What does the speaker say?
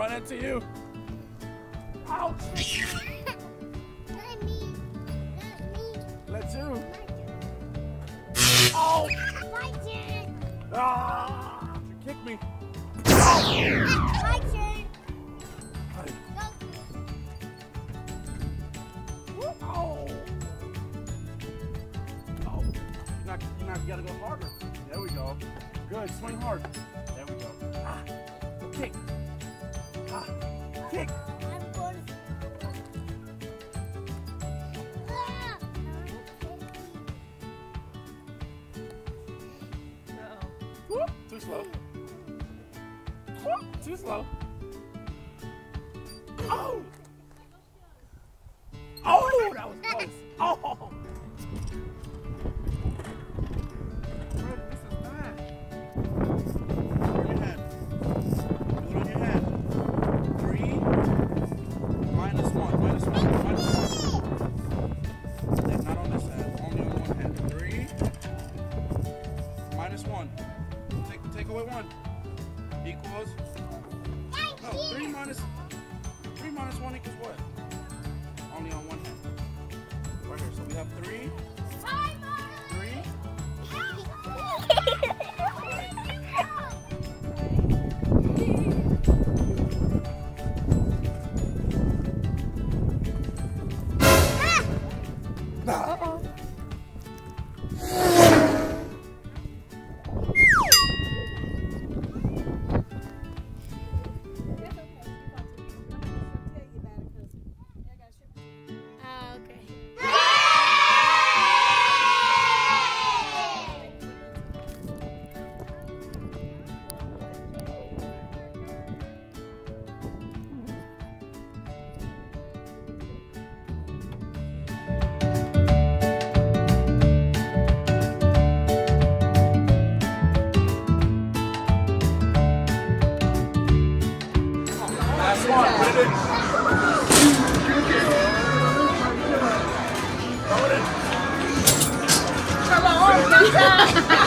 run into you. Ouch! Not me. Not me. Let's you. Oh! My turn. Ah! You kicked me. My turn. Go. Oh! Oh! Now, now you gotta go harder. There we go. Good. Swing hard. Slow. Too slow. Oh. Oh, that was close. Oh. Minus three minus one equals what? Only on one hand. Right here. So we have three. Three. Ah! Come on, get that.